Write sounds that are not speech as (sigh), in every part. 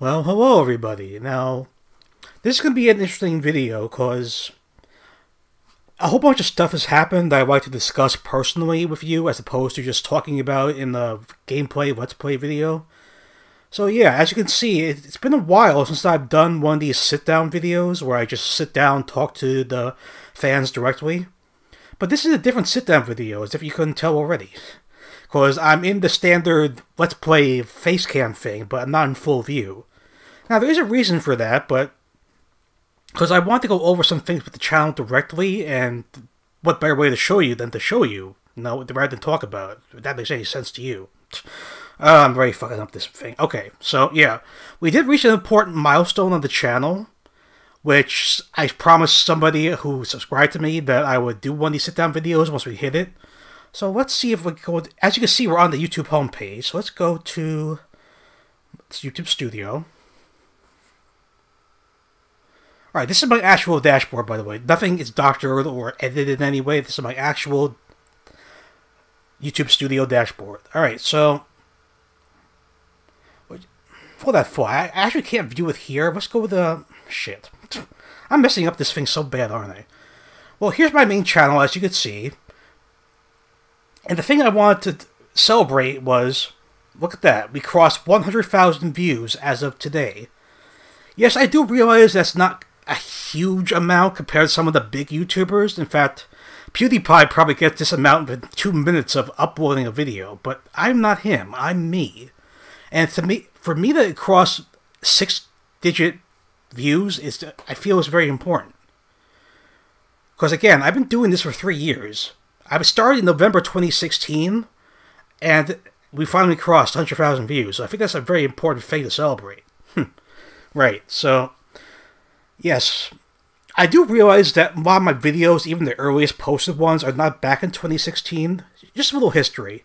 Well, hello everybody. Now, this is going to be an interesting video because a whole bunch of stuff has happened that I'd like to discuss personally with you as opposed to just talking about in the gameplay Let's Play video. So yeah, as you can see, it's been a while since I've done one of these sit-down videos where I just sit down talk to the fans directly. But this is a different sit-down video, as if you couldn't tell already because I'm in the standard Let's Play face cam thing, but I'm not in full view. Now, there is a reason for that, but because I want to go over some things with the channel directly, and what better way to show you than to show you, you know, rather than talk about it, if that makes any sense to you. I'm very fucking up this thing. Okay, so yeah, we did reach an important milestone on the channel, which I promised somebody who subscribed to me that I would do one of these sit-down videos once we hit it. So let's see if we go. As you can see, we're on the YouTube homepage. So let's go to YouTube Studio. All right, this is my actual dashboard, by the way. Nothing is doctored or edited in any way. This is my actual YouTube Studio dashboard. All right, so for that for I actually can't view it here. Let's go with the shit. I'm messing up this thing so bad, aren't I? Well, here's my main channel, as you can see. And the thing I wanted to celebrate was, look at that, we crossed 100,000 views as of today. Yes, I do realize that's not a huge amount compared to some of the big YouTubers. In fact, PewDiePie probably gets this amount in two minutes of uploading a video, but I'm not him. I'm me. And to me, for me to cross six-digit views is, I feel, is very important. Because again, I've been doing this for three years. I started in November 2016, and we finally crossed 100,000 views. I think that's a very important thing to celebrate. Hmm. right, so, yes. I do realize that a lot of my videos, even the earliest posted ones, are not back in 2016. Just a little history.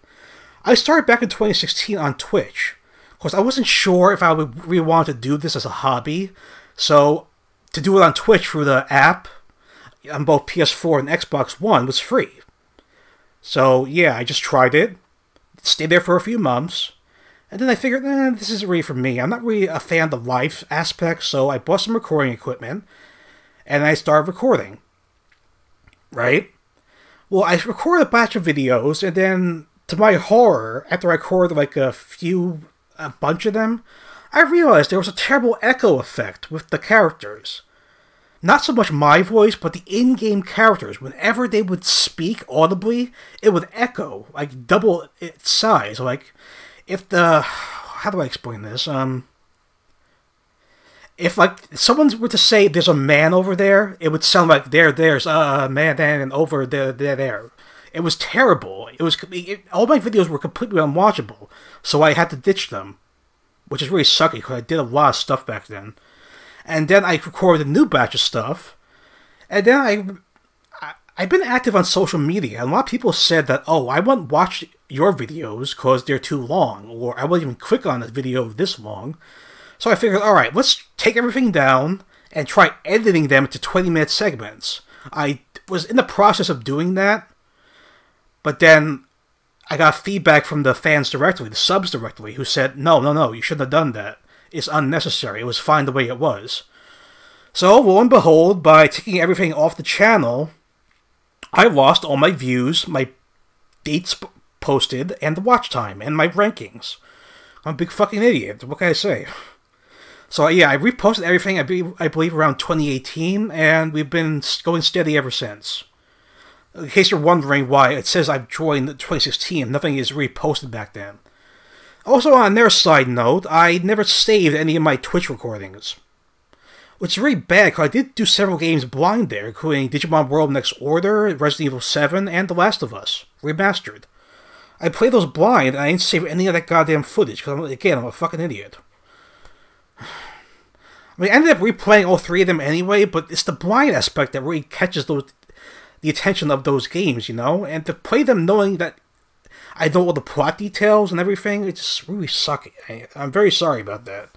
I started back in 2016 on Twitch. Because I wasn't sure if I would really want to do this as a hobby. So, to do it on Twitch through the app on both PS4 and Xbox One was free. So yeah, I just tried it, stayed there for a few months, and then I figured, eh, this isn't really for me. I'm not really a fan of the live aspect, so I bought some recording equipment, and I started recording. Right? Well, I recorded a batch of videos, and then, to my horror, after I recorded like a few, a bunch of them, I realized there was a terrible echo effect with the characters not so much my voice, but the in-game characters. Whenever they would speak audibly, it would echo like double its size. Like if the how do I explain this? Um, if like someone were to say there's a man over there, it would sound like there there's a man and over there there there. It was terrible. It was it, all my videos were completely unwatchable, so I had to ditch them, which is really sucky because I did a lot of stuff back then and then I recorded a new batch of stuff, and then I, I I've been active on social media, and a lot of people said that oh I won't watch your videos because they're too long, or I won't even click on a video this long. So I figured, all right, let's take everything down and try editing them into 20 minute segments. I was in the process of doing that, but then I got feedback from the fans directly, the subs directly, who said, no, no, no, you shouldn't have done that is unnecessary. It was fine the way it was. So, lo and behold, by taking everything off the channel, I lost all my views, my dates posted, and the watch time, and my rankings. I'm a big fucking idiot. What can I say? So, yeah, I reposted everything, I, be, I believe, around 2018, and we've been going steady ever since. In case you're wondering why it says I've joined 2016, nothing is reposted back then. Also, on their side note, I never saved any of my Twitch recordings. Which is really bad, because I did do several games blind there, including Digimon World Next Order, Resident Evil 7, and The Last of Us, remastered. I played those blind, and I didn't save any of that goddamn footage, because, again, I'm a fucking idiot. (sighs) I mean, I ended up replaying all three of them anyway, but it's the blind aspect that really catches those the attention of those games, you know? And to play them knowing that I don't know all the plot details and everything. It's just really sucky. I, I'm very sorry about that.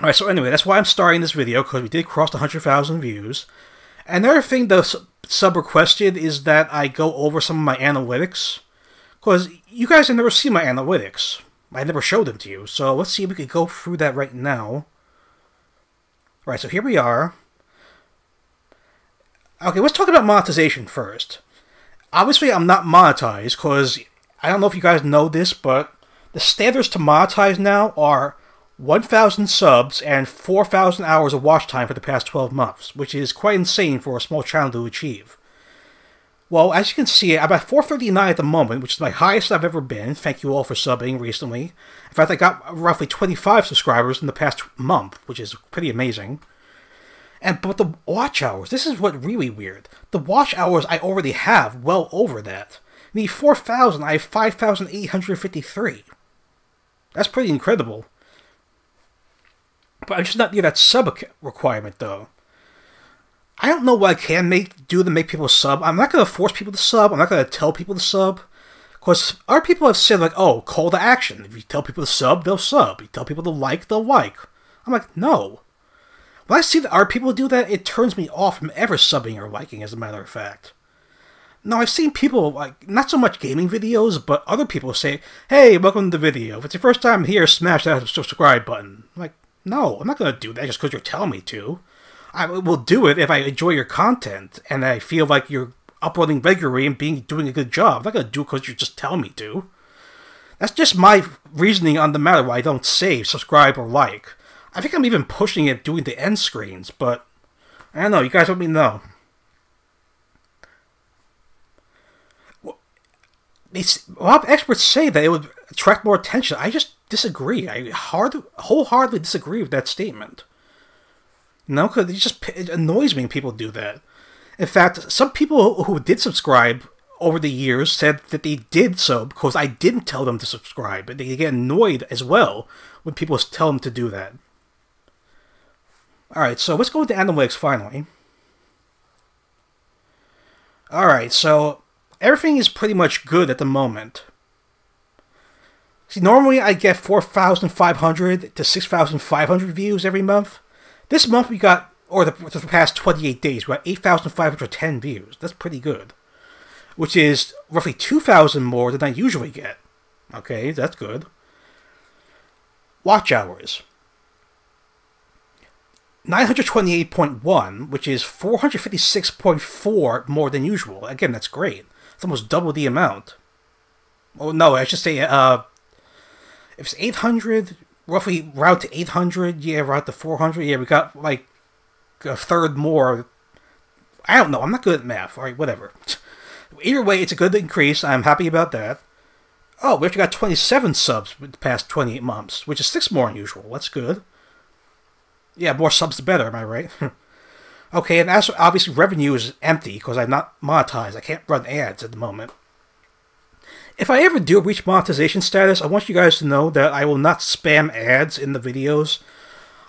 Alright, so anyway, that's why I'm starting this video, because we did cross 100,000 views. Another thing the sub requested is that I go over some of my analytics. Because you guys have never seen my analytics. I never showed them to you. So let's see if we could go through that right now. All right, so here we are. Okay, let's talk about monetization first. Obviously, I'm not monetized because I don't know if you guys know this, but the standards to monetize now are 1,000 subs and 4,000 hours of watch time for the past 12 months, which is quite insane for a small channel to achieve. Well, as you can see, I'm at 439 at the moment, which is my highest I've ever been. Thank you all for subbing recently. In fact, I got roughly 25 subscribers in the past month, which is pretty amazing. And but the watch hours, this is what really weird. The watch hours I already have well over that. Mean, 4,000, I have 5,853. That's pretty incredible. But I'm just not near that sub requirement, though. I don't know what I can make do to make people sub. I'm not going to force people to sub. I'm not going to tell people to sub. Because other people have said, like, oh, call to action. If you tell people to sub, they'll sub. You tell people to like, they'll like. I'm like, no. When I see that other people do that, it turns me off from ever subbing or liking, as a matter of fact. Now, I've seen people, like, not so much gaming videos, but other people say, hey, welcome to the video. If it's your first time here, smash that subscribe button. I'm like, no, I'm not going to do that just because you're telling me to. I will do it if I enjoy your content and I feel like you're uploading regularly and being doing a good job. I'm not gonna do it because you're just telling me to. That's just my reasoning on the matter why I don't save, subscribe, or like. I think I'm even pushing it doing the end screens, but I don't know. You guys let me know. Well, experts say that it would attract more attention. I just disagree. I hard, wholeheartedly disagree with that statement. No, because it just it annoys me when people do that. In fact, some people who did subscribe over the years said that they did so because I didn't tell them to subscribe, and they get annoyed as well when people tell them to do that. Alright, so let's go with the analytics finally. Alright, so everything is pretty much good at the moment. See, normally I get 4,500 to 6,500 views every month. This month we got, or the, the past 28 days, we got 8,510 views. That's pretty good. Which is roughly 2,000 more than I usually get. Okay, that's good. Watch hours. 928.1, which is 456.4 more than usual. Again, that's great. It's almost double the amount. Oh, no, I should say, uh, if it's 800, roughly route to 800, yeah, route to 400, yeah, we got like a third more. I don't know, I'm not good at math, alright, whatever. Either way, it's a good increase, I'm happy about that. Oh, we actually got 27 subs the past 28 months, which is 6 more than usual, that's good. Yeah, more subs the better, am I right? (laughs) okay, and as obviously revenue is empty because I'm not monetized, I can't run ads at the moment. If I ever do reach monetization status, I want you guys to know that I will not spam ads in the videos.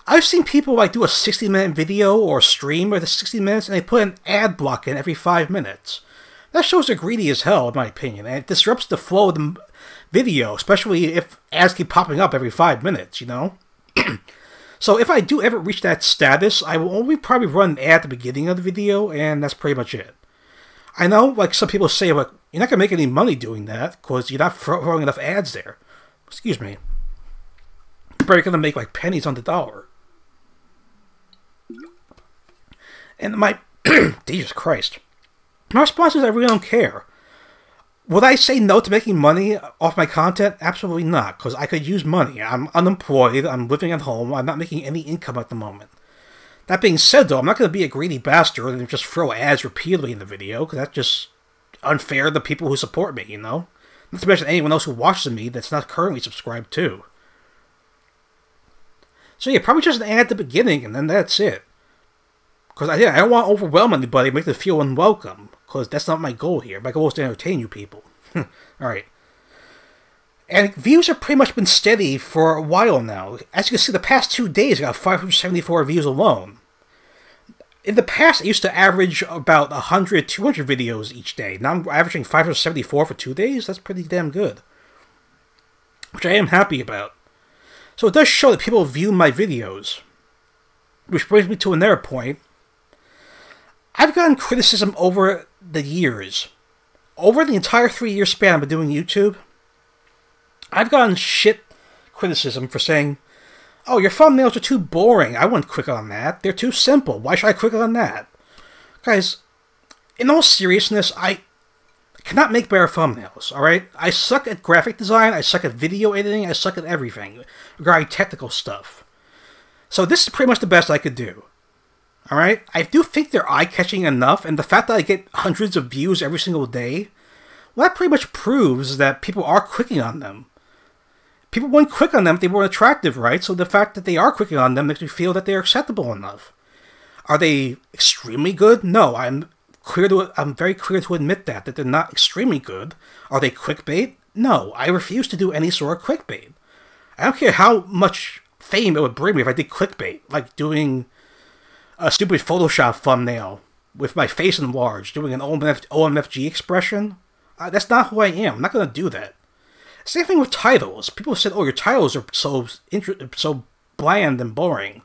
I've seen people like do a 60 minute video or stream with the 60 minutes and they put an ad block in every 5 minutes. That shows they're greedy as hell, in my opinion, and it disrupts the flow of the video, especially if ads keep popping up every 5 minutes, you know? (clears throat) so if I do ever reach that status, I will only probably run an ad at the beginning of the video, and that's pretty much it. I know, like, some people say, like, you're not to make any money doing that because you're not throwing enough ads there. Excuse me. But You're to make like pennies on the dollar. And my, (clears throat) Jesus Christ. My response is I really don't care. Would I say no to making money off my content? Absolutely not, because I could use money. I'm unemployed, I'm living at home, I'm not making any income at the moment. That being said, though, I'm not going to be a greedy bastard and just throw ads repeatedly in the video, because that's just unfair to the people who support me, you know? Not to mention anyone else who watches me that's not currently subscribed too. So yeah, probably just an ad at the beginning, and then that's it. Because I, yeah, I don't want to overwhelm anybody, make them feel unwelcome. Because that's not my goal here. My goal is to entertain you people. (laughs) Alright. And views have pretty much been steady for a while now. As you can see, the past two days I got 574 views alone in the past, I used to average about 100, 200 videos each day. Now I'm averaging 574 for two days. That's pretty damn good. Which I am happy about. So it does show that people view my videos. Which brings me to another point. I've gotten criticism over the years. Over the entire three year span I've been doing YouTube, I've gotten shit criticism for saying, "Oh, your thumbnails are too boring. I wouldn't click on that. They're too simple. Why should I click on that?" Guys, in all seriousness, I cannot make better thumbnails, alright? I suck at graphic design, I suck at video editing, I suck at everything regarding technical stuff. So this is pretty much the best I could do. Alright? I do think they're eye-catching enough, and the fact that I get hundreds of views every single day, well, that pretty much proves that people are clicking on them. People wouldn't click on them if they weren't attractive, right? So the fact that they are clicking on them makes me feel that they're acceptable enough. Are they extremely good? No, I'm clear to I'm very clear to admit that that they're not extremely good. Are they clickbait? No, I refuse to do any sort of clickbait. I don't care how much fame it would bring me if I did clickbait, like doing a stupid Photoshop thumbnail with my face enlarged, doing an OMF, OMFG expression. Uh, that's not who I am. I'm not gonna do that. Same thing with titles. People said, "Oh, your titles are so so bland and boring."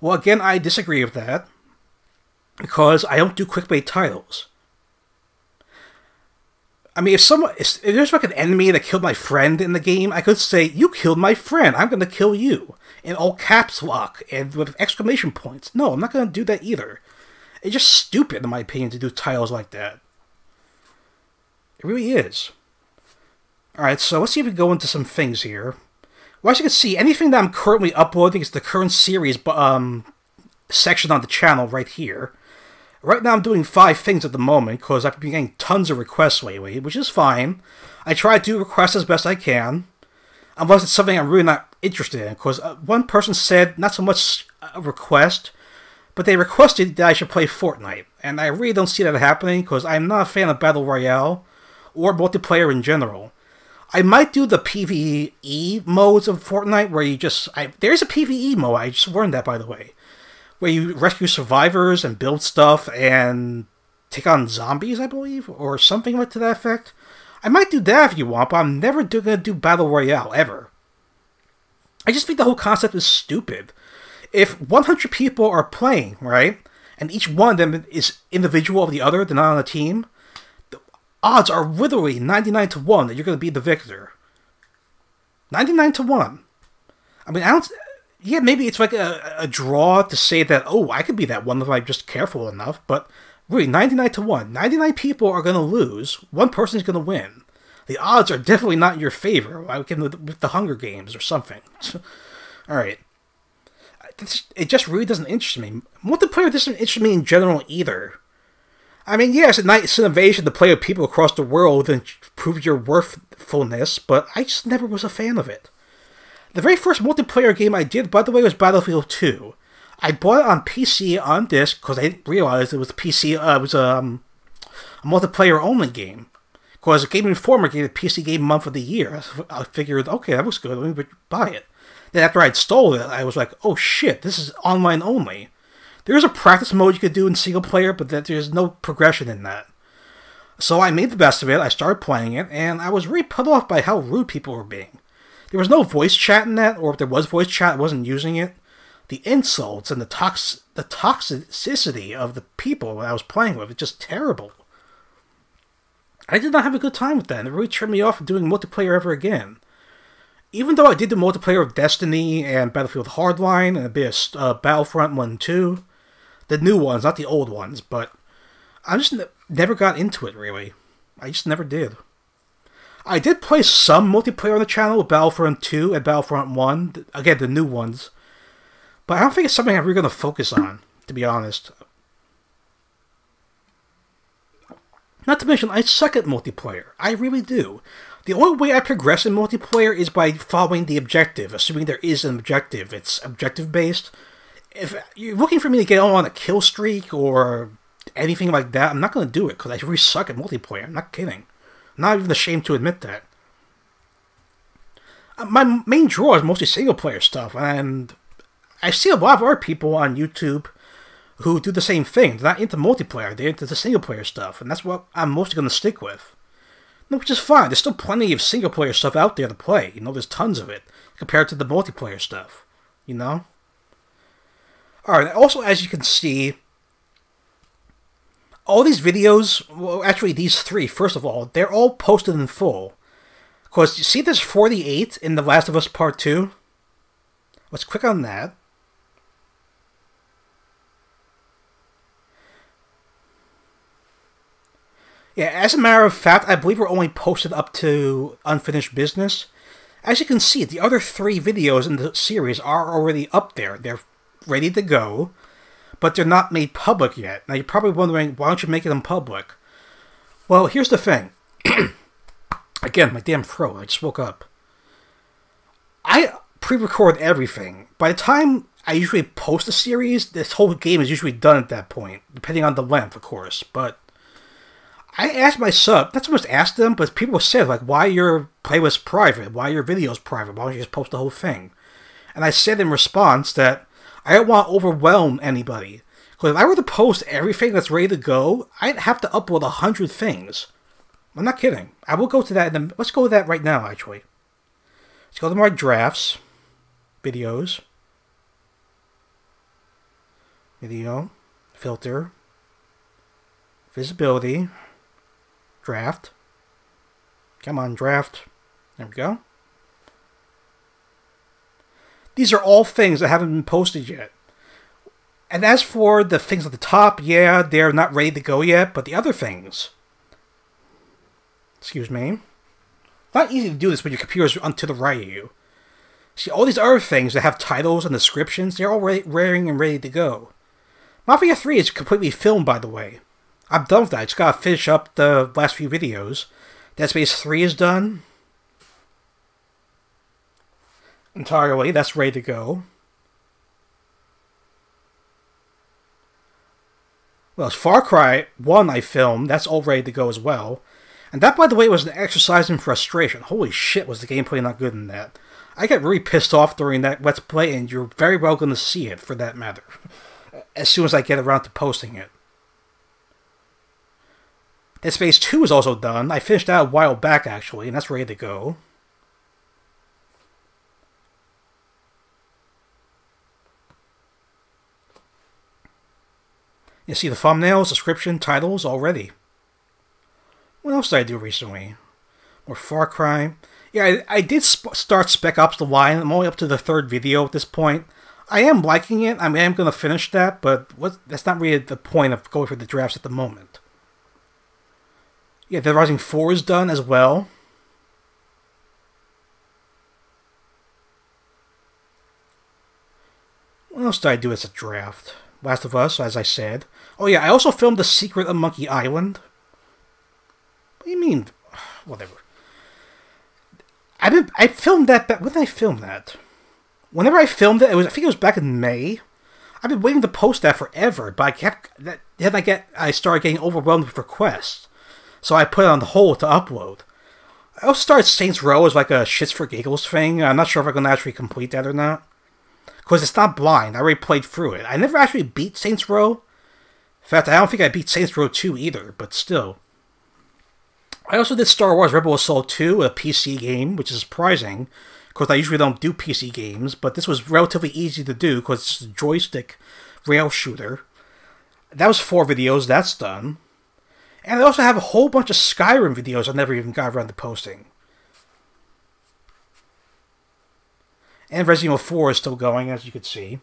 Well, again, I disagree with that because I don't do clickbait titles. I mean, if someone, if there's like an enemy that killed my friend in the game, I could say, "You killed my friend. I'm gonna kill you," in all caps lock and with exclamation points. No, I'm not gonna do that either. It's just stupid, in my opinion, to do titles like that. It really is. All right, so let's see if we go into some things here. Well, as you can see, anything that I'm currently uploading is the current series um, section on the channel right here. Right now I'm doing five things at the moment because I've been getting tons of requests lately, which is fine. I try to do requests as best I can, unless it's something I'm really not interested in. Because uh, one person said not so much a request, but they requested that I should play Fortnite, and I really don't see that happening because I'm not a fan of Battle Royale or multiplayer in general. I might do the PvE modes of Fortnite where you just I, there's a PvE mode. I just learned that by the way where you rescue survivors and build stuff and take on zombies, I believe, or something like to that effect. I might do that if you want, but I'm never do- gonna do battle royale ever. I just think the whole concept is stupid. If 100 people are playing, right, and each one of them is individual of the other, they're not on a team, the odds are literally 99 to 1 that you're to be the victor. 99 to 1. I mean, I don't yeah, maybe it's like a, a draw to say that, oh, I could be that one if I'm just careful enough, but really, 99 to 1. 99 people are going to lose, one person is going to win. The odds are definitely not in your favor, like in the, with the Hunger Games or something. (laughs) Alright. It just really doesn't interest me. Multiplayer doesn't interest me in general either. I mean, yes, it's nice innovation to play with people across the world and prove your worthfulness, but I just never was a fan of it. The very first multiplayer game I did, by the way, was Battlefield 2. I bought it on PC on disc because I didn't realize it was PC. Uh, it was um, a multiplayer only game. Because Game Informer gave it PC Game Month of the Year. I figured, okay, that looks good. Let me buy it. Then after I'd stole it, I was like, oh shit, this is online only. There is a practice mode you could do in single player, but that there's no progression in that. So I made the best of it. I started playing it, and I was really put off by how rude people were being. There was no voice chat in that, or if there was voice chat, I wasn't using it. The insults and the tox the toxicity of the people I was playing with, it's just terrible. I did not have a good time with that, and it really turned me off from doing multiplayer ever again. Even though I did the multiplayer of Destiny and Battlefield Hardline and a bit of uh, Battlefront 1 2, the new ones, not the old ones, but I just ne never got into it, really. I just never did. I did play some multiplayer on the channel with Battlefront 2 and Battlefront 1. Again, the new ones. But I don't think it's something I'm really going to focus on, to be honest. Not to mention, I suck at multiplayer. I really do. The only way I progress in multiplayer is by following the objective, assuming there is an objective. It's objective based. If you're looking for me to get on a kill streak or anything like that, I'm not going to do it because I really suck at multiplayer. I'm not kidding. Not even ashamed to admit that. Uh, my main draw is mostly single player stuff, and I see a lot of other people on YouTube who do the same thing. They're not into multiplayer, they're into the single player stuff, and that's what I'm mostly going to stick with. Which is fine. There's still plenty of single player stuff out there to play. You know, there's tons of it compared to the multiplayer stuff. You know? Alright, also, as you can see, all these videos, well, actually these three, first of all, they're all posted in full. Because you see there's 48 in The Last of Us Part 2? Let's click on that. Yeah, as a matter of fact, I believe we're only posted up to unfinished business. As you can see, the other three videos in the series are already up there. They're ready to go, but they're not made public yet. Now, you're probably wondering, why don't you make them public? Well, here's the thing. (clears throat) Again, my damn throat. I just woke up. I pre-record everything. By the time I usually post a series, this whole game is usually done at that point, depending on the length, of course. But I asked my sub, not so much ask them, but people said, like, why your playlist private? Why your videos private? Why don't you just post the whole thing? And I said in response that I don't want to overwhelm anybody. Because if I were to post everything that's ready to go, I'd have to upload a hundred things. I'm not kidding. I will go to that. The, let's go to that right now, actually. Let's go to my drafts, videos, video, filter, visibility, draft. Come on, draft. There we go. These are all things that haven't been posted yet. And as for the things at the top, yeah, they're not ready to go yet, but the other things. Excuse me. Not easy to do this when your computer's to the right of you. See, all these other things that have titles and descriptions, they're all raring and ready to go. Mafia 3 is completely filmed, by the way. I'm done with that. I just gotta finish up the last few videos. Dead Space 3 is done. Entirely. That's ready to go. Well, it's Far Cry 1 I filmed. That's all ready to go as well. And that, by the way, was an exercise in frustration. Holy shit, was the gameplay not good in that. I got really pissed off during that Let's Play, and you're very well going to see it, for that matter. (laughs) As soon as I get around to posting it. Dead Space 2 is also done. I finished that a while back, actually, and that's ready to go. You see the thumbnails, description, titles already. What else did I do recently? More Far Cry. Yeah, I, I did sp start Spec Ops The Line. I'm only up to the third video at this point. I am liking it. I mean, I'm going to finish that, but what, that's not really the point of going for the drafts at the moment. Yeah, Dead Rising 4 is done as well. What else did I do as a draft? Last of Us, as I said. Oh yeah, I also filmed The Secret of Monkey Island. What do you mean? (sighs) Whatever. I been I filmed that back when did I film that? Whenever I filmed it, it was I think it was back in May. I've been waiting to post that forever, but I kept that then I get I started getting overwhelmed with requests so I put it on the hold to upload. I also started Saints Row as like a shits for giggles thing. I'm not sure if I'm gonna actually complete that or not. Because it's not blind. I already played through it. I never actually beat Saints Row. In fact, I don't think I beat Saints Row 2 either, but still. I also did Star Wars Rebel Assault 2, a PC game, which is surprising, because I usually don't do PC games, but this was relatively easy to do because it's a joystick rail shooter. That was four videos, that's done. And I also have a whole bunch of Skyrim videos I never even got around to posting. And Resident Evil 4 is still going, as you can see.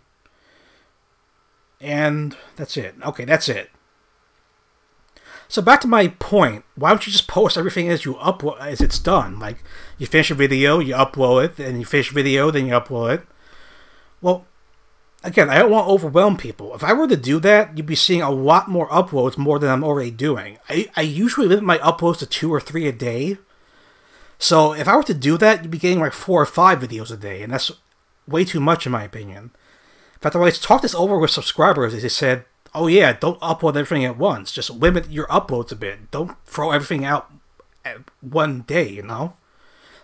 And that's it. Okay, that's it. So back to my point. Why don't you just post everything as you upload as it's done? Like you finish a video, you upload it, and you finish a video, then you upload it. Well, again, I don't want to overwhelm people. If I were to do that, you'd be seeing a lot more uploads more than I'm already doing. I, I usually limit my uploads to two or three a day. So if I were to do that, you'd be getting like four or five videos a day, and that's way too much in my opinion. Fact, when I talked this over with subscribers, as they said, oh yeah, don't upload everything at once. Just limit your uploads a bit. Don't throw everything out at one day, you know?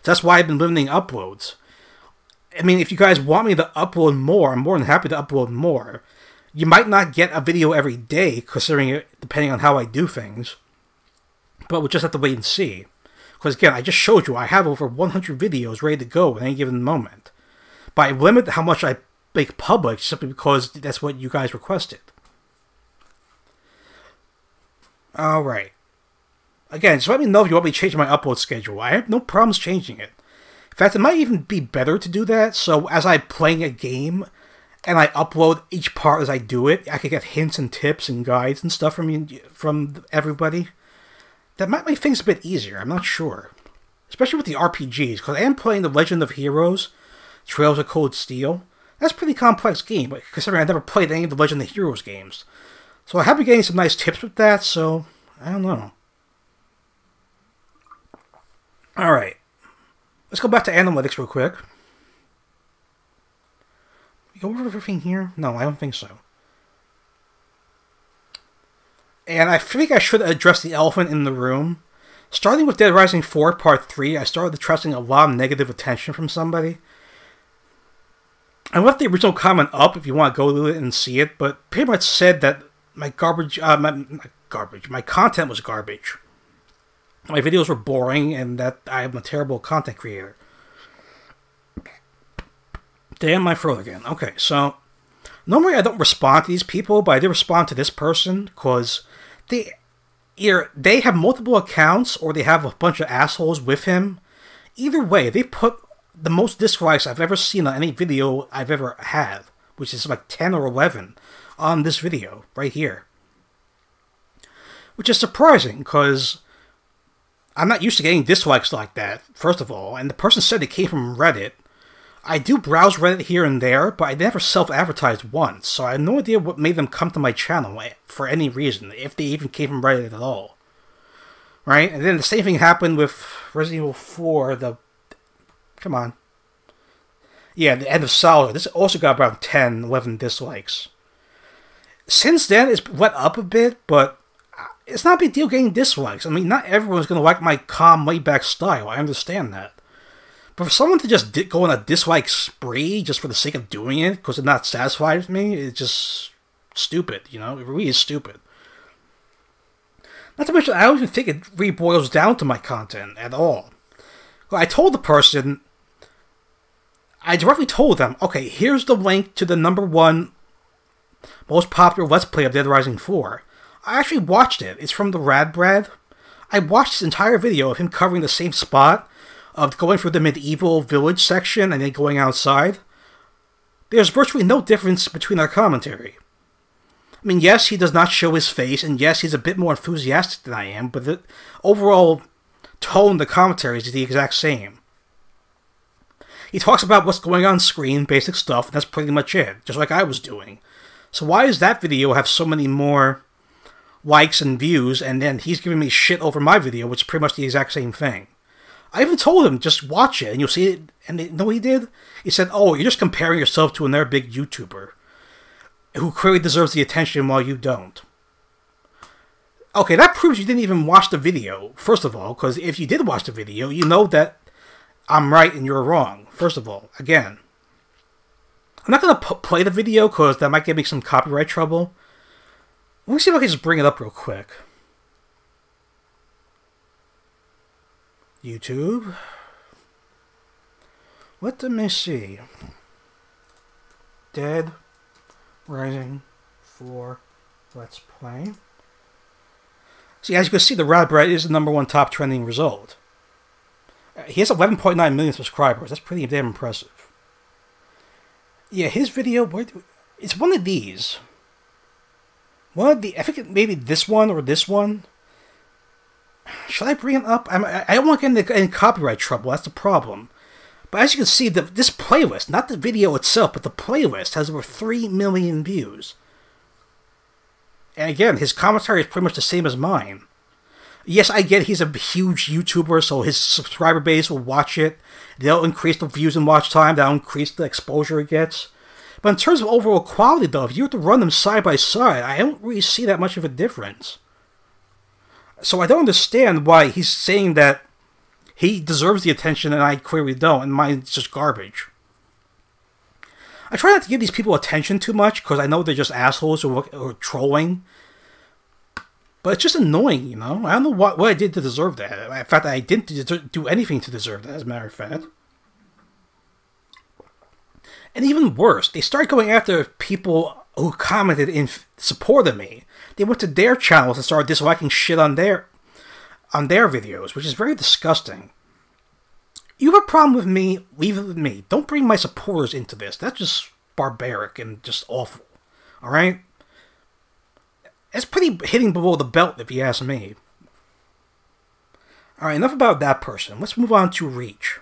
So that's why I've been limiting uploads. I mean, if you guys want me to upload more, I'm more than happy to upload more. You might not get a video every day, considering it, depending on how I do things. But we'll just have to wait and see. Because again, I just showed you I have over 100 videos ready to go at any given moment. But I limit how much I make public simply because that's what you guys requested. Alright. Again, just let me know if you want me to change my upload schedule. I have no problems changing it. In fact, it might even be better to do that, so as I'm playing a game and I upload each part as I do it, I could get hints and tips and guides and stuff from you, from everybody. That might make things a bit easier, I'm not sure. Especially with the RPGs, because I am playing The Legend of Heroes, Trails of Cold Steel. That's a pretty complex game, considering I never played any of the Legend of Heroes games. So I have been getting some nice tips with that, so I don't know. Alright. Let's go back to analytics real quick. Go over everything here? No, I don't think so. And I think I should address the elephant in the room. Starting with Dead Rising 4 Part 3, I started attracting a lot of negative attention from somebody. I left the original comment up if you want to go to it and see it, but pretty much said that my garbage, uh, my, my garbage, my content was garbage my videos were boring and that I am a terrible content creator. Damn my throat again. Okay, so normally I don't respond to these people, but I did respond to this person because they either they have multiple accounts or they have a bunch of assholes with him. Either way, they put the most dislikes I've ever seen on any video I've ever had, which is like 10 or 11 on this video right here. Which is surprising because I'm not used to getting dislikes like that, first of all, and the person said it came from Reddit. I do browse Reddit here and there, but I never self-advertised once, so I have no idea what made them come to my channel eh, for any reason, if they even came from Reddit at all. Right? And then the same thing happened with Resident Evil 4, the... Come on. Yeah, the end of Solid. This also got about 10, 11 dislikes. Since then, it's went up a bit, but uh, it's not a big deal getting dislikes. I mean, not everyone's going to like my calm, laid back style. I understand that. But for someone to just go on a dislike spree just for the sake of doing it because they're not satisfied with me, it's just stupid, you know? It really is stupid. Not to mention, I don't even think it really boils down to my content at all. I told the person, I directly told them, okay, here's the link to the number one most popular Let's Play of Dead Rising 4. I actually watched it. It's from the Rad Brad. I watched this entire video of him covering the same spot, of going through the medieval village section and then going outside. There's virtually no difference between our commentary. I mean, yes, he does not show his face, and yes, he's a bit more enthusiastic than I am, but the overall tone the commentary is the exact same. He talks about what's going on screen, basic stuff, and that's pretty much it, just like I was doing. So why does that video have so many more likes and views, and then he's giving me shit over my video, which is pretty much the exact same thing. I even told him, just watch it, and you'll see it. And what he did? He said, oh, you're just comparing yourself to another big YouTuber who clearly deserves the attention while you don't. Okay, that proves you didn't even watch the video, first of all, because if you did watch the video, you know that I'm right and you're wrong, first of all. Again, I'm not going to play the video because that might get me some copyright trouble. Let me see if I can just bring it up real quick. YouTube. Let me see. Dead Rising 4 Let's Play. See, as you can see, the Brad is the number one top trending result. He has 11.9 million subscribers. That's pretty damn impressive. Yeah, his video, it's one of these. One of the I think maybe this one or this one. Should I bring it up? I'm, I don't want to get into any copyright trouble. That's the problem. But as you can see, the, this playlist, not the video itself, but the playlist has over 3 million views. And again, his commentary is pretty much the same as mine. Yes, I get he's a huge YouTuber, so his subscriber base will watch it. They'll increase the views and watch time. That'll increase the exposure it gets. But in terms of overall quality, though, if you were to run them side by side, I don't really see that much of a difference. So I don't understand why he's saying that he deserves the attention and I clearly don't, and mine's just garbage. I try not to give these people attention too much because I know they're just assholes or, or trolling. But it's just annoying, you know? I don't know what, what I did to deserve that. In fact, I didn't do anything to deserve that, as a matter of fact. And even worse, they started going after people who commented in support of me. They went to their channels and started disliking shit on their on their videos, which is very disgusting. You have a problem with me, leave it with me. Don't bring my supporters into this. That's just barbaric and just awful. Alright? It's pretty hitting below the belt, if you ask me. Alright, enough about that person. Let's move on to Reach.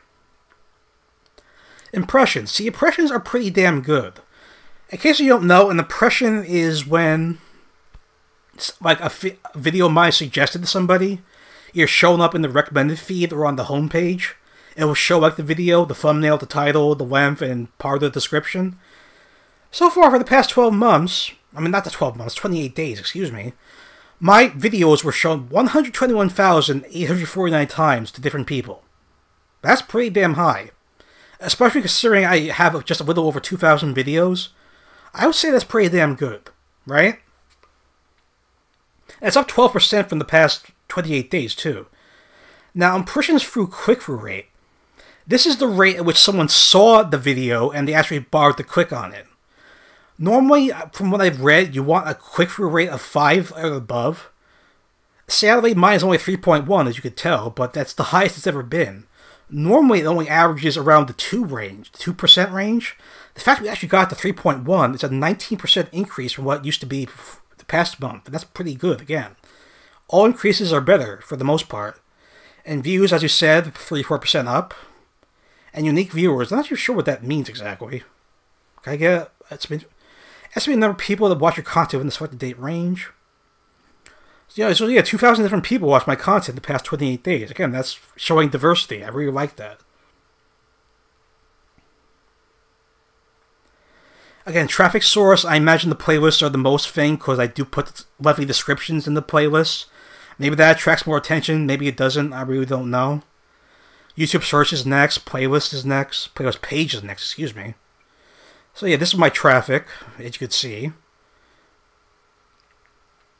Impressions. See, impressions are pretty damn good. In case you don't know, an impression is when, like, a, video might suggested to somebody, you're showing up in the recommended feed or on the homepage. It will show, like, the video, the thumbnail, the title, the length, and part of the description. So far, for the past 12 months, I mean, not the 12 months, 28 days, excuse me, my videos were shown 121,849 times to different people. That's pretty damn high. Especially considering I have just a little over 2,000 videos. I would say that's pretty damn good, right? And it's up 12% from the past 28 days, too. Now, impressions through click-through rate. This is the rate at which someone saw the video and they actually bothered to click on it. Normally, uh, from what I've read, you want a click-through rate of 5 or above. Sadly, mine is only 3.1, as you could tell, but that's the (laughs) highest it's ever been. Normally, it only averages around the 2 range, 2% range. The fact we actually got to 3.1 is a 19% increase from what used to be the past month, and that's pretty good, again. All increases are better, for the most part. And views, as you said, 34% up. And unique viewers, I'm not too sure what that means exactly. Can I get... Uh, it's been Estimate number of people that watch your content within the selected date range. So, yeah, so yeah, 2,000 different people watch my content the past 28 days. Again, that's showing diversity. I really like that. Again, traffic source, I imagine the playlists are the most thing because I do put lovely descriptions in the playlists. Maybe that attracts more attention, maybe it doesn't, I really don't know. YouTube search is next, playlist is next, playlist page is next, excuse me. So yeah, this is my traffic, as you can see.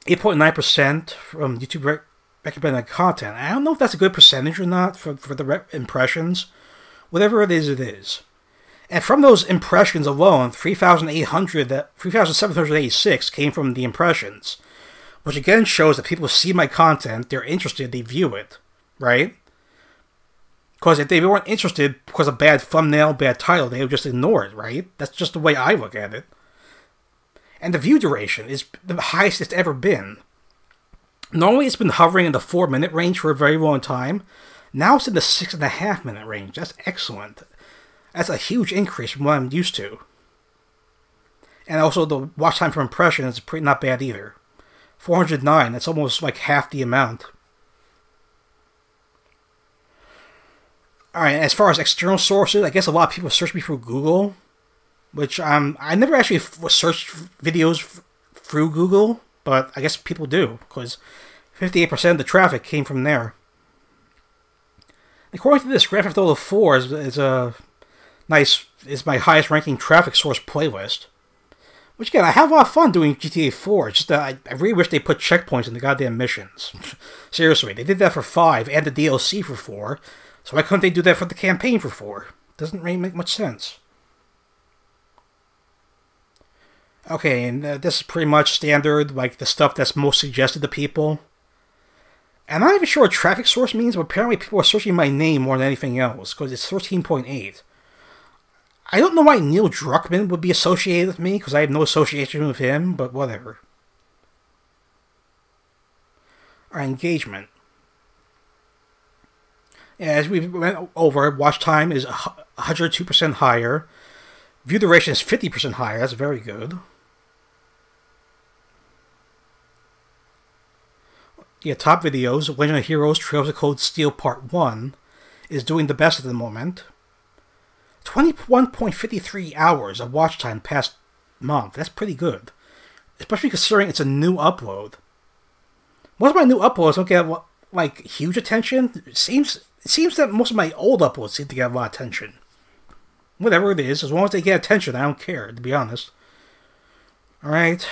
8.9% from YouTube rec recommended content. I don't know if that's a good percentage or not for, for the impressions. Whatever it is, it is. And from those impressions alone, 3,800, 3,786 came from the impressions. Which again shows that people see my content, they're interested, they view it, right? Because if they weren't interested because of bad thumbnail, bad title, they would just ignore it, right? That's just the way I look at it. And the view duration is the highest it's ever been. Normally it's been hovering in the four minute range for a very long time. Now it's in the six and a half minute range. That's excellent. That's a huge increase from what I'm used to. And also the watch time for impression is pretty not bad either. 409, that's almost like half the amount. All right. As far as external sources, I guess a lot of people search me through Google, which um I never actually searched videos through Google, but I guess people do because 58% of the traffic came from there. According to this, Grand Theft Auto 4 is, is a nice is my highest ranking traffic source playlist. Which again, I have a lot of fun doing GTA 4. It's just that I, I really wish they put checkpoints in the goddamn missions. (laughs) Seriously, they did that for 5 and the DLC for 4. So why couldn't they do that for the campaign for 4? Doesn't really make much sense. Okay, and uh, this is pretty much standard, like the stuff that's most suggested to people. I'm not even sure what traffic source means, but apparently people are searching my name more than anything else, because it's 13.8. I don't know why Neil Druckmann would be associated with me, because I have no association with him, but whatever. Our engagement as we went over, watch time is 102% higher. View duration is 50% higher. That's very good. Yeah, top videos, Legend of Heroes Trails of Cold Steel Part 1 is doing the best at the moment. 21.53 hours of watch time past month. That's pretty good. Especially considering it's a new upload. Most of my new uploads don't get like huge attention. It seems it seems that most of my old uploads seem to get a lot of attention. Whatever it is, as long as they get attention, I don't care, to be honest. Alright.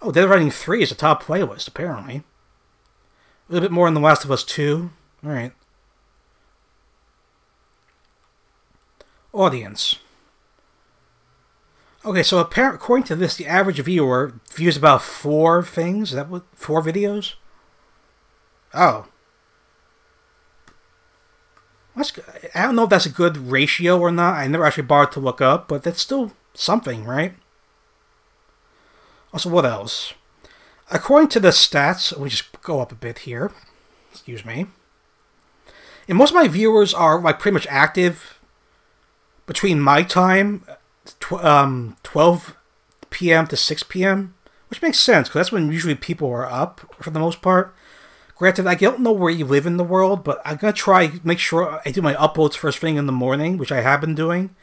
Oh, Dead Rising 3 is a top playlist, apparently. A little bit more in The Last of Us 2. Alright. Audience. Okay, so according to this, the average viewer views about four things. Is that what four videos? Oh, I don't know if that's a good ratio or not. I never actually bothered to look up, but that's still something, right? Also, what else? According to the stats, we just go up a bit here. Excuse me. And most of my viewers are like pretty much active between my time, tw- um, 12 p.m. to 6 p.m., which makes sense because that's when usually people are up for the most part. Granted, I don't know where you live in the world, but I'm gonna try make sure I do my uploads first thing in the morning, which I have been doing,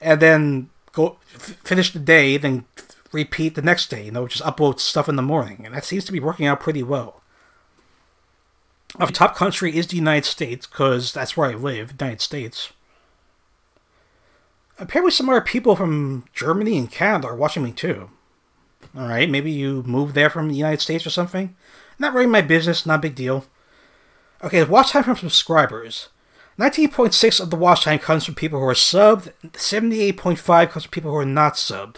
and then go f- finish the day, then repeat the next day. You know, just upload stuff in the morning, and that seems to be working out pretty well. Our top country is the United States because that's where I live, United States. Apparently, some other people from Germany and Canada are watching me too. All right, maybe you moved there from the United States or something. Not really my business, not a big deal. Okay, watch time from subscribers. 19.6 of the watch time comes from people who are subbed, 78.5 comes from people who are not subbed.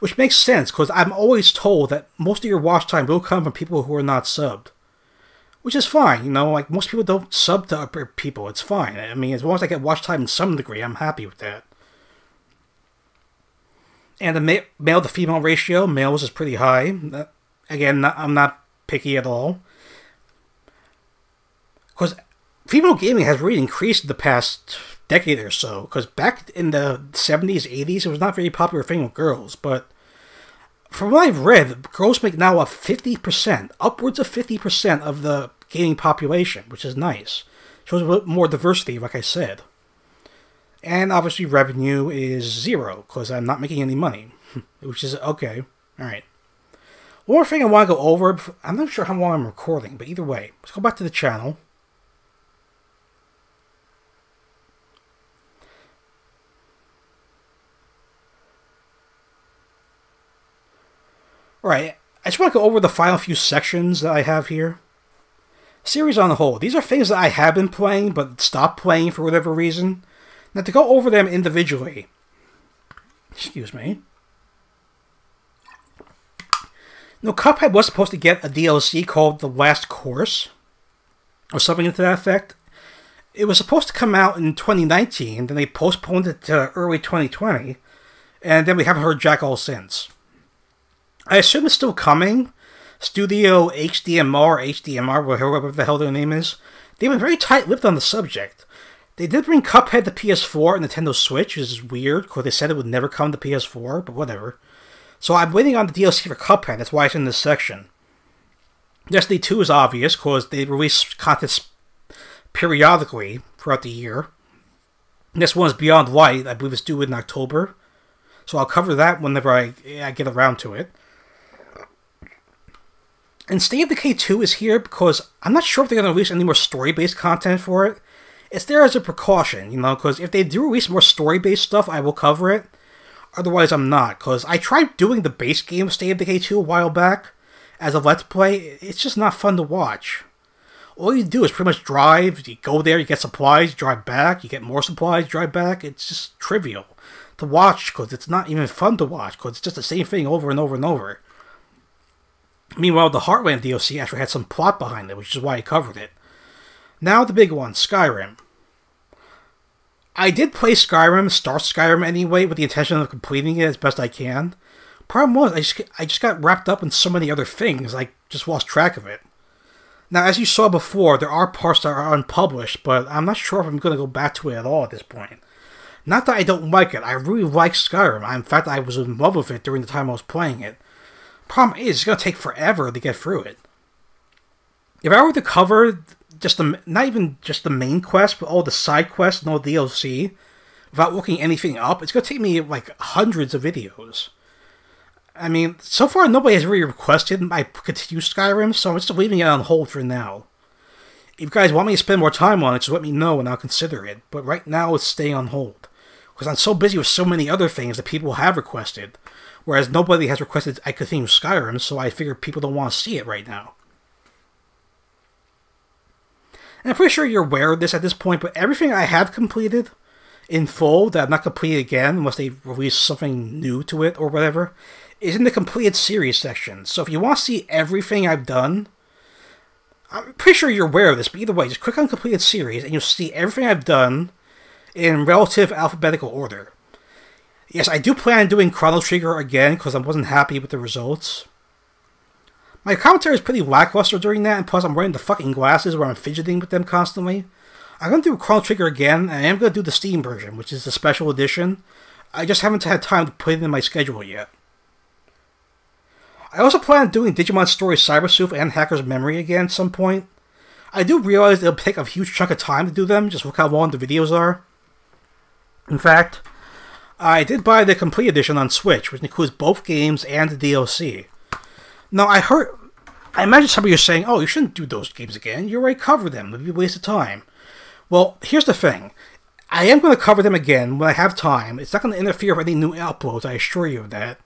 Which makes sense, because I'm always told that most of your watch time will come from people who are not subbed. Which is fine, you know, like most people don't sub to other people, it's fine. I mean, as long as I get watch time in some degree, I'm happy with that. And the ma- male to female ratio, males is pretty high. Uh, again, not, I'm not picky at all. Because female gaming has really increased in the past decade or so. Because back in the 70s, 80s, it was not very popular thing with girls. But from what I've read, girls make now up 50%, upwards of 50% of the gaming population, which is nice. Shows a bit more diversity, like I said. And obviously, revenue is zero, because I'm not making any money. (laughs) which is okay. Alright. One thing I want to go over. I'm not sure how long I'm recording, but either way, let's go back to the channel. Alright, I just want to go over the final few sections that I have here. Series on the whole. These are things that I have been playing, but stopped playing for whatever reason. Now, to go over them individually. Excuse me. No, Cuphead was supposed to get a DLC called The Last Course, or something to that effect. It was supposed to come out in 2019, then they postponed it to early 2020, and then we haven't heard jack all since. I assume it's still coming. Studio HDMR, HDMR, whatever the hell their name is, they've been very tight-lipped on the subject. They did bring Cuphead to PS4 and Nintendo Switch, which is weird, because they said it would never come to PS4, but whatever. So I'm waiting on the DLC for Cuphead. That's why it's in this section. Destiny 2 is obvious because they release content periodically throughout the year. This one is Beyond Light. I believe it's due in October. So I'll cover that whenever I, I get around to it. And State of Decay 2 is here because I'm not sure if they're going to release any more story-based content for it. It's there as a precaution, you know, because if they do release more story-based stuff, I will cover it. Otherwise, I'm not, because I tried doing the base game of State of Decay 2 a while back as a Let's Play. It's just not fun to watch. All you do is pretty much drive, you go there, you get supplies, drive back, you get more supplies, drive back. It's just trivial to watch, because it's not even fun to watch, because it's just the same thing over and over and over. Meanwhile, the Heartland DLC actually had some plot behind it, which is why I covered it. Now the big one, Skyrim. I did play Skyrim, start Skyrim anyway, with the intention of completing it as best I can. Problem was, I just, I just got wrapped up in so many other things, I just lost track of it. Now, as you saw before, there are parts that are unpublished, but I'm not sure if I'm going to go back to it at all at this point. Not that I don't like it, I really like Skyrim. In fact, I was in love with it during the time I was playing it. Problem is, it's going to take forever to get through it. If I were to cover just the not even just the main quest, but all the side quests and all the DLC, without looking anything up, it's gonna take me like hundreds of videos. I mean, so far nobody has really requested I continue Skyrim, so I'm just leaving it on hold for now. If you guys want me to spend more time on it, just let me know and I'll consider it. But right now, it's staying on hold. Because I'm so busy with so many other things that people have requested. Whereas nobody has requested I continue Skyrim, so I figure people don't want to see it right now. And I'm pretty sure you're aware of this at this point, but everything I have completed in full that I'm not completed again unless they release something new to it or whatever is in the completed series section. So if you want to see everything I've done, I'm pretty sure you're aware of this, but either way, just click on completed series and you'll see everything I've done in relative alphabetical order. Yes, I do plan on doing Chrono Trigger again because I wasn't happy with the results. My commentary is pretty lackluster during that, and plus I'm wearing the fucking glasses where I'm fidgeting with them constantly. I'm to do Chrono Trigger again, and I am to do the Steam version, which is the special edition. I just haven't had time to put it in my schedule yet. I also plan on doing Digimon Story Cyber Sleuth and Hacker's Memory again at some point. I do realize it'll take a huge chunk of time to do them, just look how long the videos are. In fact, I did buy the complete edition on Switch, which includes both games and the DLC. Now, I heard... I imagine some of you saying, oh, you shouldn't do those games again. You already covered them. It would be a waste of time. Well, here's the thing. I am going to cover them again when I have time. It's not going to interfere with any new uploads, I assure you of that.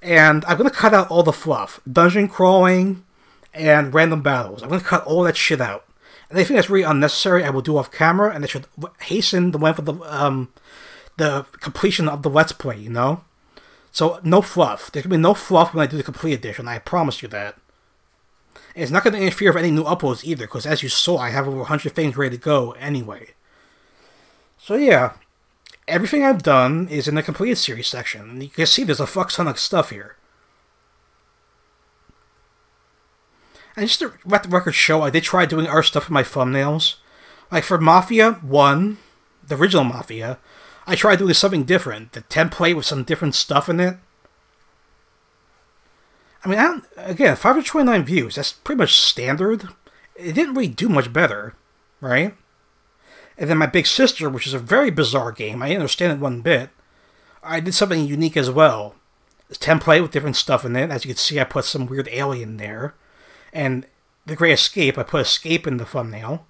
And I'm going to cut out all the fluff. Dungeon crawling and random battles. I'm going to cut all that shit out. And anything that's really unnecessary, I will do off camera, and it should hasten the length of the, um, the completion of the Let's Play, you know? So, no fluff. There's to be no fluff when I do the complete edition, I promise you that. And it's not going to interfere with any new uploads either, because as you saw, I have over 100 things ready to go anyway. So yeah, everything I've done is in the completed series section. And you can see there's a fuck ton of stuff here. And just to let the record show, I did try doing art stuff in my thumbnails. Like for Mafia 1, the original Mafia, I tried doing something different. The template with some different stuff in it. I mean, I again, 529 views, that's pretty much standard. It didn't really do much better, right? And then my big sister, which is a very bizarre game, I didn't understand it one bit. I did something unique as well. A template with different stuff in it. As you can see, I put some weird alien there. And the Great Escape, I put Escape in the thumbnail.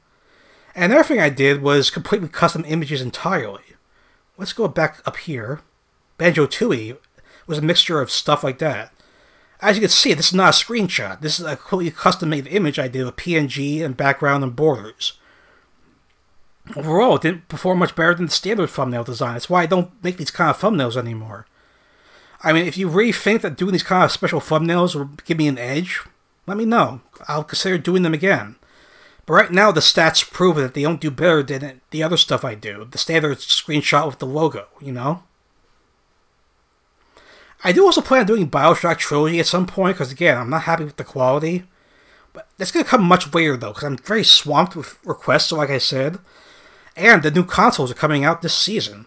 And another thing I did was completely custom images entirely. Let's go back up here. Banjo Tooie was a mixture of stuff like that. As you can see, this is not a screenshot. This is a completely custom-made image I did with PNG and background and borders. Overall, it didn't perform much better than the standard thumbnail design. That's why I don't make these kind of thumbnails anymore. I mean, if you really think that doing these kind of special thumbnails will give me an edge, let me know. I'll consider doing them again. But right now, the stats prove that they don't do better than the other stuff I do. The standard screenshot with the logo, you know? I do also plan on doing Bioshock Trilogy at some point, because again, I'm not happy with the quality. But that's going to come much later, though, because I'm very swamped with requests, like I said. And the new consoles are coming out this season.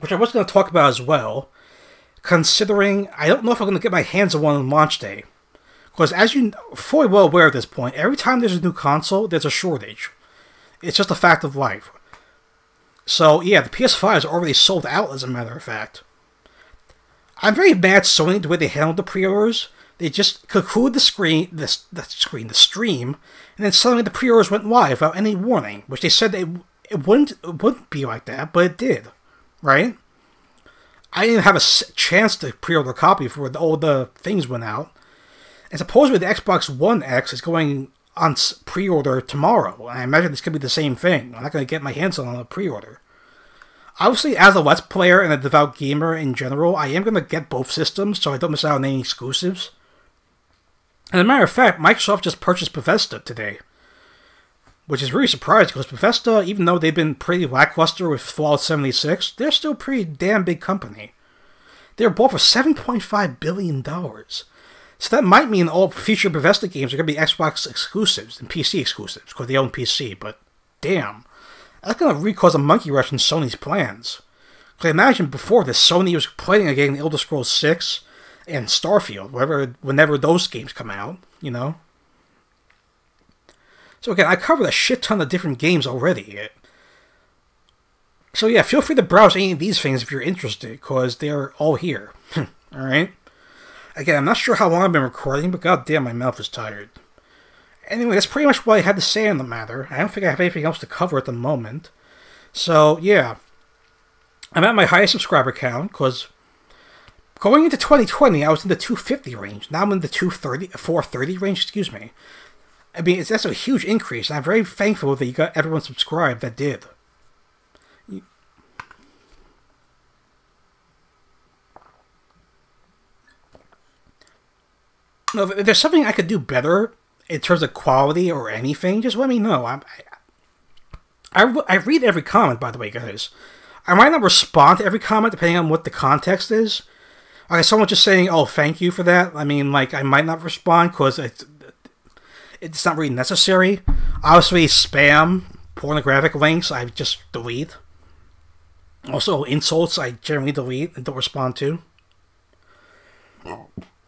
Which I was going to talk about as well, considering I don't know if I'm going to get my hands on one on launch day. Because as you fully well aware at this point, every time there's a new console, there's a shortage. It's just a fact of life. So yeah, the PS5 is already sold out as a matter of fact. I'm very mad Sony the way they handled the pre-orders. They just cocooned the screen, the, the screen, the stream, and then suddenly the pre-orders went live without any warning, which they said it, it wouldn't it wouldn't be like that, but it did, right? I didn't have a chance to pre-order a copy before all the things went out. And supposedly the Xbox One X is going on pre-order tomorrow. I imagine this could be the same thing. I'm not going to get my hands on a pre-order. Obviously, as a Let's Player and a devout gamer in general, I am going to get both systems so I don't miss out on any exclusives. As a matter of fact, Microsoft just purchased Bethesda today. Which is really surprising because Bethesda, even though they've been pretty lackluster with Fallout 76, they're still a pretty damn big company. They're bought for $7.5 billion. So that might mean all future Bethesda games are going to be Xbox exclusives and PC exclusives because they own PC, but damn. That's going to really cause a monkey rush in Sony's plans. Because imagine before this, Sony was planning on getting Elder Scrolls 6 and Starfield, whenever, whenever those games come out, you know? So again, I covered a shit ton of different games already. So yeah, feel free to browse any of these things if you're interested, because they're all here. (laughs) Alright? Again, I'm not sure how long I've been recording, but goddamn, my mouth is tired. Anyway, that's pretty much what I had to say on the matter. I don't think I have anything else to cover at the moment. So, yeah. I'm at my highest subscriber count, because going into 2020, I was in the 250 range. Now I'm in the 230, 430 range, excuse me. I mean, it's, that's a huge increase, and I'm very thankful that you got everyone subscribed that did. No, there's something I could do better in terms of quality or anything, just let me know. I, I, I read every comment, by the way, guys. I might not respond to every comment depending on what the context is. Okay, someone just saying, "Oh, thank you for that." I mean, like, I might not respond because it's it's not really necessary. Obviously, spam, pornographic links, I just delete. Also, insults, I generally delete and don't respond to.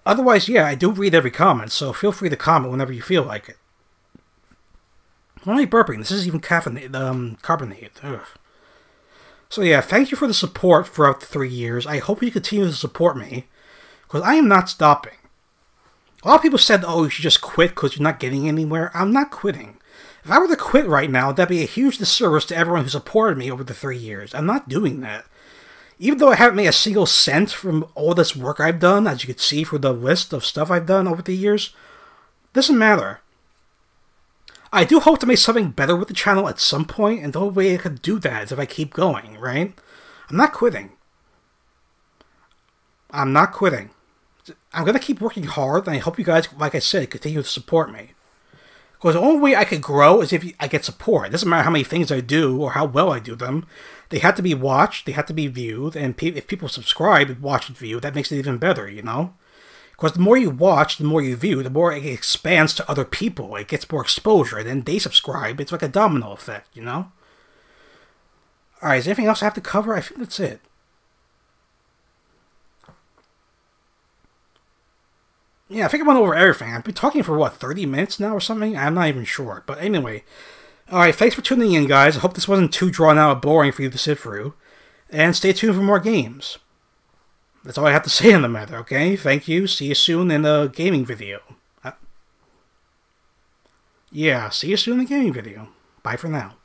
Otherwise, yeah, I do read every comment, so feel free to comment whenever you feel like it. Why am only burping. This is even caffeinated, um, carbonated. Ugh. So yeah, thank you for the support throughout the three years. I hope you continue to support me, because I am not stopping. A lot of people said, oh, you should just quit because you're not getting anywhere. I'm not quitting. If I were to quit right now, that'd be a huge disservice to everyone who supported me over the three years. I'm not doing that. Even though I haven't made a single cent from all this work I've done, as you can see from the list of stuff I've done over the years, doesn't matter. I do hope to make something better with the channel at some point, and the only way I could do that is if I keep going, right? I'm not quitting. I'm not quitting. I'm going to keep working hard, and I hope you guys, like I said, continue to support me. Because the only way I could grow is if I get support. It doesn't matter how many things I do or how well I do them. They had to be watched, they had to be viewed, and pe if people subscribe, and watch, and view, that makes it even better, you know? Because the more you watch, the more you view, the more it expands to other people. It gets more exposure, and then they subscribe. It's like a domino effect, you know? Alright, is there anything else I have to cover? I think that's it. Yeah, I think I went over everything. I've been talking for, what, 30 minutes now or something? I'm not even sure. But anyway, alright, thanks for tuning in, guys. I hope this wasn't too drawn out or boring for you to sit through. And stay tuned for more games. That's all I have to (laughs) say on the matter, okay? Thank you. See you soon in the gaming video. Uh, yeah, see you soon in the gaming video. Bye for now.